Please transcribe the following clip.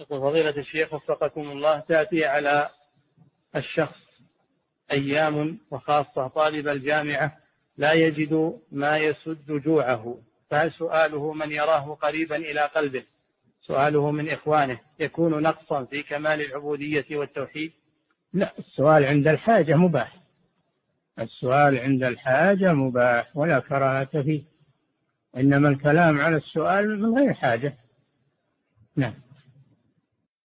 يقول فضيلة الشيخ وفقكم الله تأتي على الشخص أيام وخاصة طالب الجامعة لا يجد ما يسد جوعه. فهل سؤاله من يراه قريبا إلى قلبه؟ سؤاله من إخوانه. يكون نقصا في كمال العبودية والتوحيد؟ لا السؤال عند الحاجة مباح. السؤال عند الحاجة مباح ولا كراهة فيه. إنما الكلام على السؤال من غير حاجة. نعم.